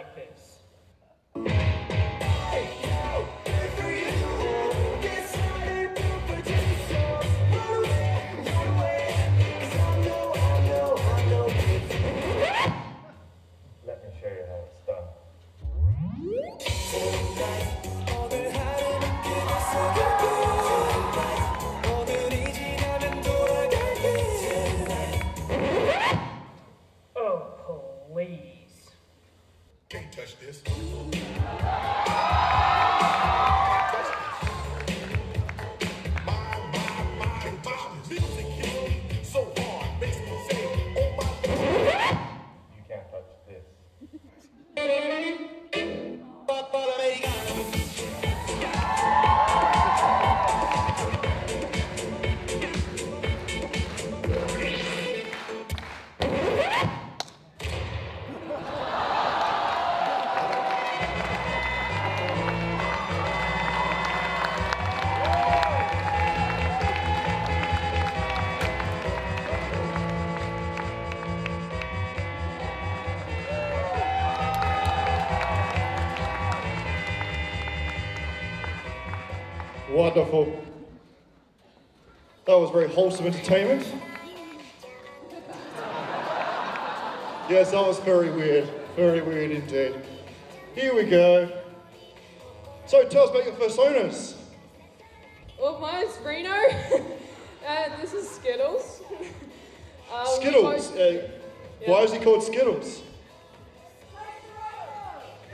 like this. It's. Wonderful. That was very wholesome entertainment. Yes, that was very weird. Very weird indeed. Here we go. So tell us about your personas. Well, mine's Reno, and this is Skittles. Um, Skittles. Uh, Why is he called Skittles?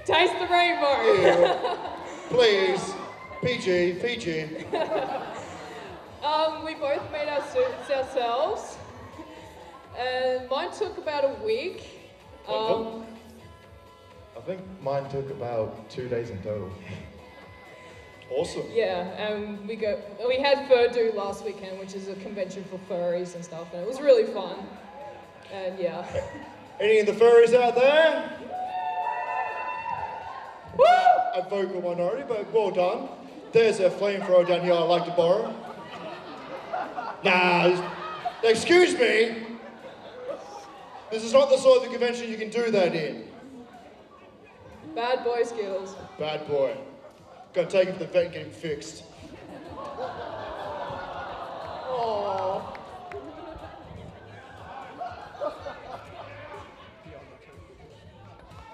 Taste the rainbow. Please. PG, PG. um, we both made our suits ourselves, and mine took about a week. Um, I think mine took about two days in total. Awesome. yeah, and we go. We had FurDU last weekend, which is a convention for furries and stuff, and it was really fun. And yeah. Any of the furries out there? Woo! A vocal minority, but well done. There's a flamethrower down here I'd like to borrow. Nah, excuse me. This is not the sort of convention you can do that in. Bad boy Skittles. Bad boy. Gotta take him to the vet and get him fixed. Aww.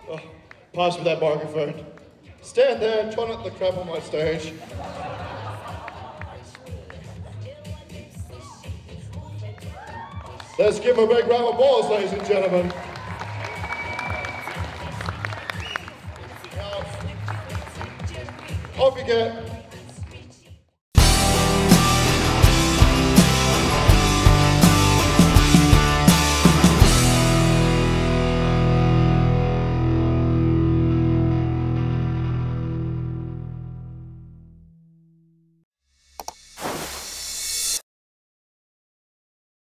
Oh, pass me that microphone. Stand there, try not to crap on my stage. Let's give him a big round of applause, ladies and gentlemen. Off you get.